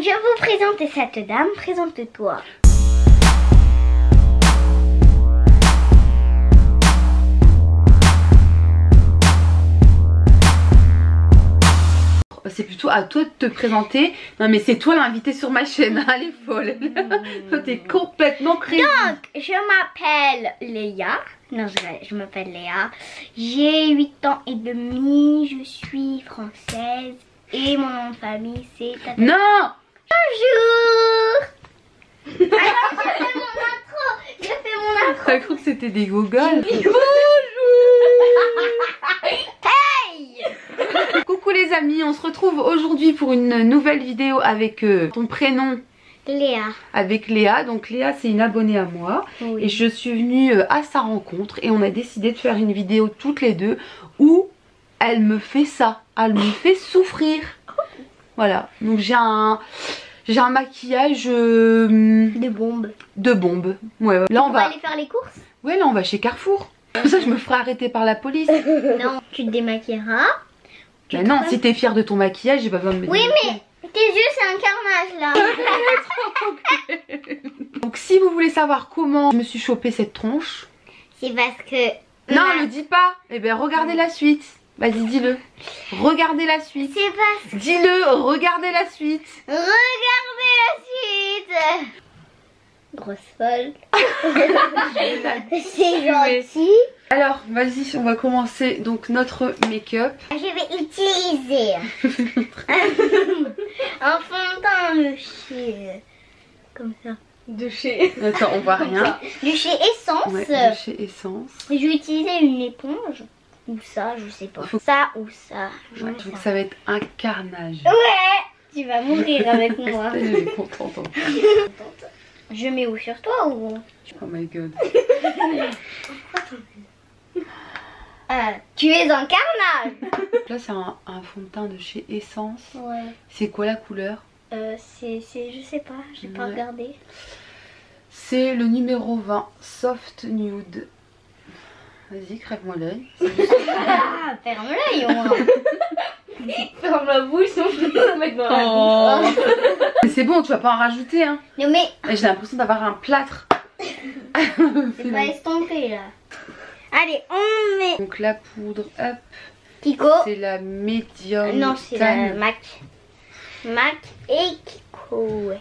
Donc je vous présenter cette dame. Présente-toi. C'est plutôt à toi de te présenter. Non mais c'est toi l'invité sur ma chaîne, hein, elle est folle. T'es complètement crazy. Donc, je m'appelle Léa. Non, je, je m'appelle Léa. J'ai 8 ans et demi. Je suis française. Et mon nom de famille, c'est. Non Bonjour Alors, je fais mon intro. Je fais mon intro. T'as cru que c'était des gogoles Hey Coucou les amis, on se retrouve aujourd'hui pour une nouvelle vidéo avec euh, ton prénom, Léa. avec Léa. Donc Léa c'est une abonnée à moi. Oui. Et je suis venue euh, à sa rencontre et on a décidé de faire une vidéo toutes les deux où elle me fait ça, elle me fait souffrir. Voilà, donc j'ai un, j'ai un maquillage euh, Des bombes. de bombe. Ouais, ouais. Là on On va aller faire les courses? Ouais là on va chez Carrefour. Comme ça je me ferai arrêter par la police. Non, tu te démaquilleras. Tu Mais te non, si t'es fière de ton maquillage, j'ai pas besoin de me Oui, mais tes yeux, c'est un carnage là. Donc si vous voulez savoir comment je me suis chopé cette tronche, c'est parce que. non, Ma- le dis pas. Eh bien, regardez la suite. Vas-y, dis-le. Regardez la suite. C'est parce Dis-le, regardez la suite. Regardez la suite Grosse folle. c'est gentil. Alors, vas-y, on va commencer donc notre make-up. Je vais utiliser un fond de teint de chez... Comme ça. De chez. Attends, on voit rien. De chez Essence. Ouais, de chez Essence. Je vais utiliser une éponge. Ou ça, je sais pas. Ça ou ça. Je Ouais, ça. va être un carnage. Ouais Tu vas mourir avec moi. Elle est contente. hein. Je mets où sur toi ou... Oh my god. Ah, tu es un carnage Là, c'est un, un fond de teint de chez Essence. Ouais. C'est quoi la couleur? Euh, c'est, c'est, je sais pas, j'ai pas Ouais. regardé. C'est le numéro 20, Soft Nude. Vas-y, crève-moi l'œil. Ah, ferme l'œil au moins. Ferme la bouche, sinon je vais te mettre dans la bouche. Oh. Mais c'est bon, tu vas pas en rajouter, hein. Non mais, J'ai l'impression d'avoir un plâtre. c'est pas estomper là. Allez, on met Donc la poudre, hop, Kiko. c'est la médium. Non, c'est la. Mac. Mac et Kiko. Ouais.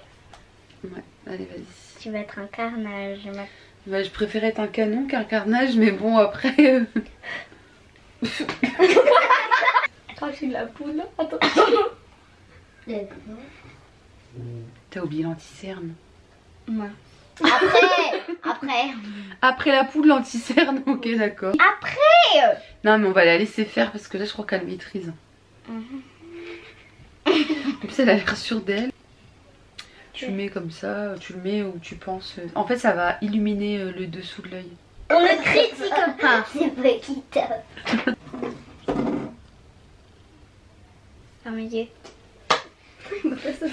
Ouais, allez, vas-y. Tu vas être un carnage, Mac. Bah, je préfère être un canon qu'un carnage, mais bon, après. euh, la poudre. Attends. T'as oublié l'anticerne. Ouais. Après, après, Après la poudre, l'anticerne, ok, d'accord. après. Non, mais on va la laisser faire parce que là, je crois qu'elle maîtrise. En plus, elle a l'air sûre d'elle. Tu le mets comme ça, tu le mets où tu penses. En fait, ça va illuminer euh, le dessous de l'œil. On ne critique pas. C'est pas qui tape. Ferme les yeux.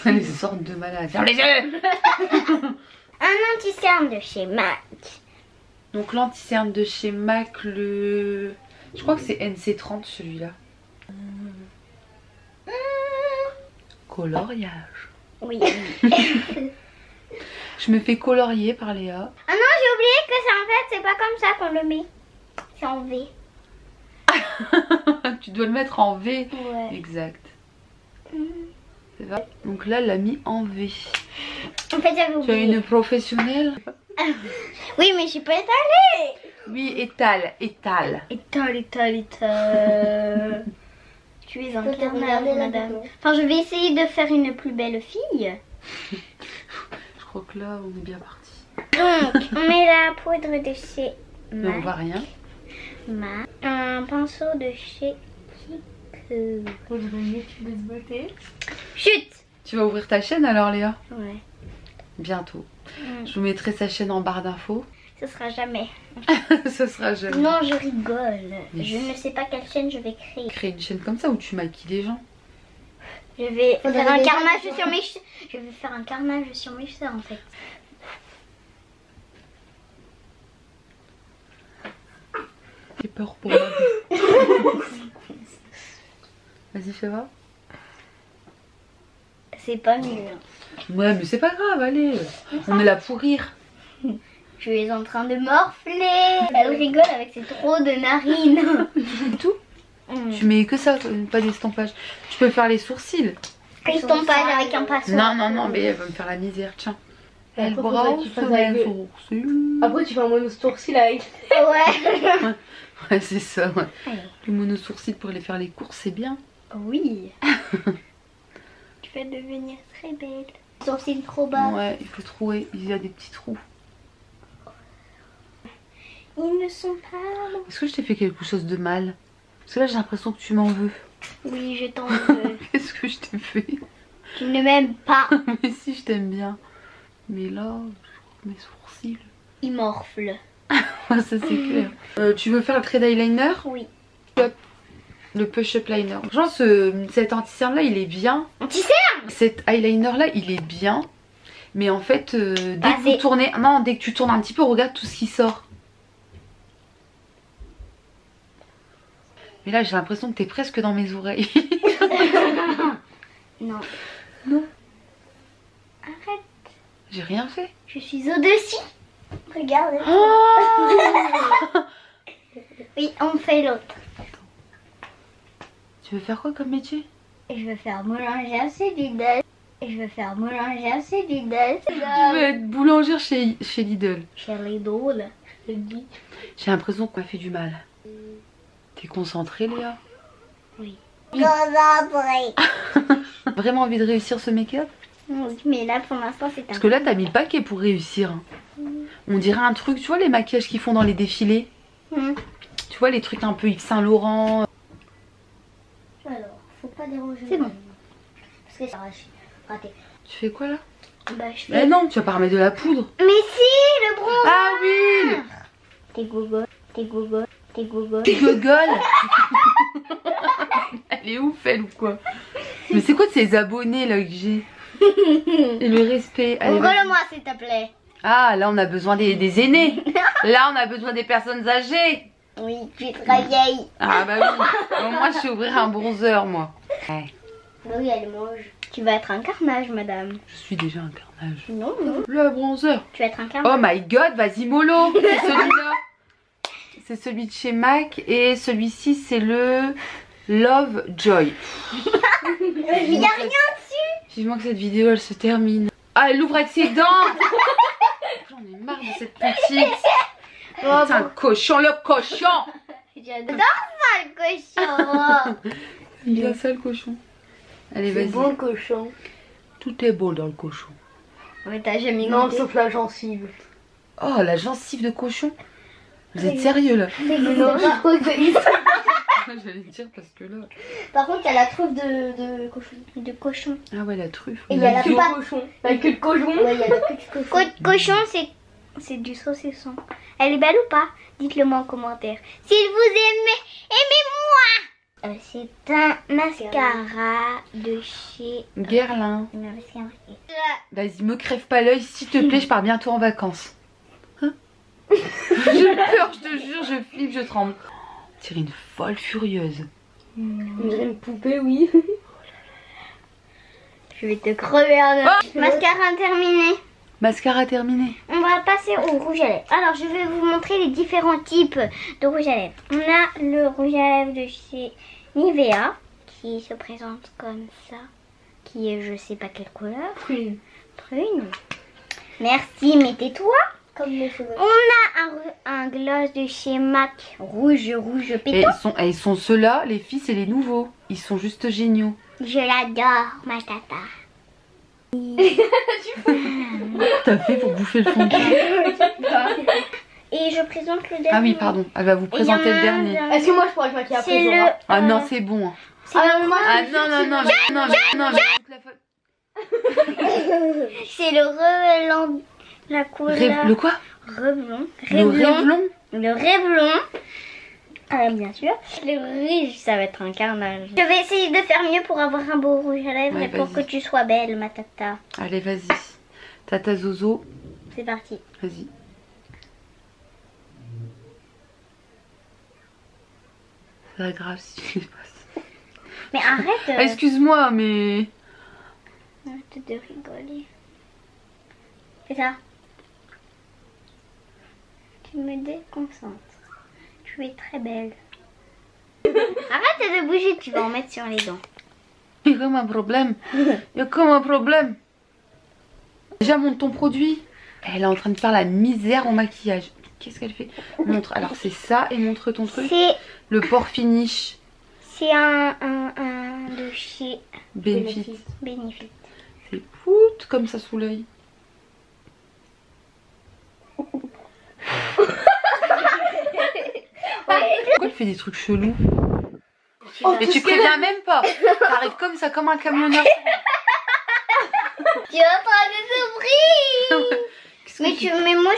Les sortes de malades. Ferme les yeux Un anti-cerne de chez Mac. Donc, l'anticerne de chez MAC, le. Je crois que c'est NC30 celui-là. Coloriage. Oui. Je me fais colorier par Léa. Ah non, j'ai oublié que c'est en fait, c'est pas comme ça qu'on le met. C'est en V. tu dois le mettre en V. Ouais. Exact. C'est vrai. Donc là, elle l'a mis en V. En fait, j'avais Tu as oublié. une professionnelle Oui, mais j'ai pas étalé. Oui, étale, étale. Étale, étale, étale. Tu es un carnage, madame. Enfin, je vais essayer de faire une plus belle fille. Je crois que là, on est bien parti. Donc, on met la poudre de chez Mais on Mac. voit rien. Mac. Un pinceau de chez Kiko. De beauté. Chut Tu vas ouvrir ta chaîne alors, Léa? Ouais. Bientôt. Je vous mettrai sa chaîne en barre d'infos. Ce sera jamais. Ce sera jamais. Non, je rigole. Mais Je ne sais pas quelle chaîne je vais créer. Créer une chaîne comme ça où tu maquilles les gens. Je vais Faudrait faire un carnage sur mes che- Je vais faire un carnage sur mes cheveux en fait. J'ai peur pour vie. Vas-y, fais voir. c'est pas mieux. Ouais, mais c'est pas grave, allez. On est là pour rire. Je suis en train de morfler. Elle rigole avec ses trop de narines. C'est tout. Mm. Tu mets que ça, pas d'estampage. Tu peux faire les sourcils. Estompage avec un pinceau. Non, non, non, mais elle va me faire la misère, tiens. Elle brosse tu avec- sourcils. Après, tu fais un mono sourcil avec. Ouais. Ouais, c'est ça, ouais. Le mono-sourcil pour aller faire les courses, c'est bien. Oui. tu vas devenir très belle. Sourcils trop bas. Ouais, il faut trouver. Il y a des petits trous. Ils ne sont pas. Est-ce que je t'ai fait quelque chose de mal? Parce que là, j'ai l'impression que tu m'en veux. Oui, je t'en veux. Qu'est-ce que je t'ai fait? Tu ne m'aimes pas. Mais si, je t'aime bien. Mais là, mes sourcils. Il morfle. Ah, ça, c'est clair. Euh, tu veux faire le trait d'eyeliner? Oui. Le push-up liner. Genre, ce, cet anti-cerne là, il est bien. Anti-cerne? Cet eyeliner là, il est bien. Mais en fait, euh, dès que vous tournez. Non, dès que tu tournes un petit peu, regarde tout ce qui sort. Mais là, j'ai l'impression que t'es presque dans mes oreilles. Non. Non. Arrête. j'ai rien fait. Je suis au-dessus. Regarde. Oh Oui, on fait l'autre. tu veux faire quoi comme métier? Je veux faire boulanger à Lidl. Je veux faire boulanger à Lidl. Tu veux être boulangère chez, chez Lidl? Chez Lidl. J'ai l'impression qu'on m'a fait du mal. T'es concentrée, Léa? Oui. Vraiment envie de réussir ce make-up? Oui, mais là pour l'instant c'est un. Parce que là, t'as mis le paquet pour réussir. On dirait un truc, tu vois les maquillages qu'ils font dans les défilés? Hmm. Tu vois les trucs un peu Yves Saint Laurent Alors, faut pas déranger. C'est bon. Parce que. Raté. Tu fais quoi là? Bah, je fais. Mais non, tu vas pas remettre de la poudre. Mais si, le bronze. Ah oui T'es gogo, t'es gogo, t'es gogo. T'es gogole Elle est ouf elle ou quoi Mais c'est quoi de ces abonnés là que j'ai Et le respect. Ouvre-le-moi s'il te plaît. ah là on a besoin des, des aînés. Là on a besoin des personnes âgées. Oui, tu es très vieille. Ah bah oui. Au moins je sais ouvrir un bronzer moi. Ouais, Bah oui, elle mange. Tu vas être un carnage, madame. je suis déjà un carnage. Non, non. Le bronzer. Tu vas être un carnage. Oh my god, vas-y mollo C'est celui-là C'est celui de chez MAC et celui-ci c'est le Love Joy. Il y a rien dessus. Vivement que cette vidéo elle se termine. Ah elle ouvre avec ses dents J'en ai marre de cette petite Putain cochon, le cochon J'adore ça, le cochon. Il a ça le cochon. Allez C'est vas-y. bon, le cochon. Tout est beau dans le cochon. Mais t'as jamais Non, sauf la gencive. Oh la gencive de cochon Vous êtes sérieux là Mais je crois que J'allais dire parce que là... Par contre, il y a la truffe de, de cochon. De cochon. Ah ouais la truffe. Et il y a la c'est pâte. le cochon. Avec le cochon. Ouais, il y a la queue du cochon. cochon, c'est c'est du saucisson. Elle est belle ou pas? Dites-le moi en commentaire. S'il vous aimez, aimez-moi Euh, C'est un mascara de chez... Guerlain. C'est marqué. Vas-y, me crève pas l'œil, s'il te plaît, je pars bientôt en vacances. J'ai peur, je te jure, je flippe, je tremble. C'est une folle furieuse. On dirait une poupée, oui. Je vais te crever en deux. Mascara terminé. Mascara terminé. On va passer au rouge à lèvres. Alors, je vais vous montrer les différents types de rouge à lèvres. On a le rouge à lèvres de chez Nivea, qui se présente comme ça, qui est je sais pas quelle couleur. Oui. Prune. Merci, mais tais-toi. Comme les cheveux. On a un, gloss de chez MAC, rouge, rouge Et pétant. ils sont, et sont ceux-là, les filles, c'est les nouveaux. Ils sont juste géniaux. Je l'adore, ma tata. T'as fait pour bouffer le fond Et je présente le dernier. Ah oui, pardon, elle va vous présenter le dernier. Est-ce que moi je pourrais après C'est le. Ah non, euh, c'est bon. hein. c'est Ah le non, mais moi, Ah non, non, non, non, non, folle- C'est le Revlon. La couleur. Le quoi Revlon. Le Revlon Le Revlon. Ah, bien sûr. Le rouge, ça va être un carnage. Je vais essayer de faire mieux pour avoir un beau rouge à lèvres Ouais, et pour que tu sois belle, ma tata. Allez, vas-y. Tata Zozo, C'est parti. vas-y. C'est pas grave si tu fais pas ça. Mais arrête. euh, Ah, Excuse-moi, mais. Arrête de rigoler. C'est ça. Tu me déconcentres. Tu es très belle. Arrête de bouger, tu vas en mettre sur les dents. Il y a comme un problème. Il y a comme un problème? Déjà, montre ton produit. Elle est en train de faire la misère au maquillage. Qu'est-ce qu'elle fait? Montre. Alors, c'est ça et montre ton truc. C'est Le port finish c'est un, un, un de chez Benefit. Benefit. C'est pout comme ça sous l'œil. Pourquoi elle fait des trucs chelous Mais tu préviens même pas. T'arrives comme ça, comme un camionneur. Tu es en train de s'ouvrir Qu'est-ce que Mais, tu- mais moi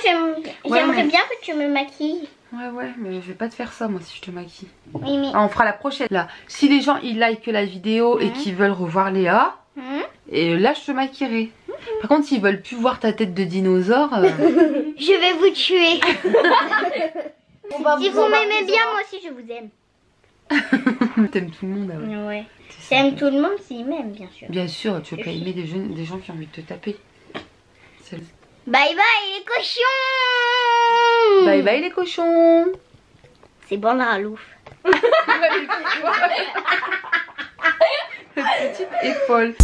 Ouais, j'aimerais mais- bien que tu me maquilles. Ouais, ouais, mais je vais pas te faire ça moi si je te maquille. Oui, mais... Ah, on fera la prochaine. Là, si les gens ils like la vidéo et Mhm. qu'ils veulent revoir Léa, Hmm et là je te maquillerai. Par contre, s'ils veulent plus voir ta tête de dinosaure, euh, Je vais vous tuer. On va si vous m'aimez bien, moi aussi je vous aime. t'aimes tout le monde. ah ouais. J'aime tout le monde s'il m'aime, bien sûr. Bien sûr, tu veux pas aimer des, jeunes, des gens qui ont envie de te taper. Bye bye les cochons Bye bye les cochons C'est bon la ralouf. Petite épaule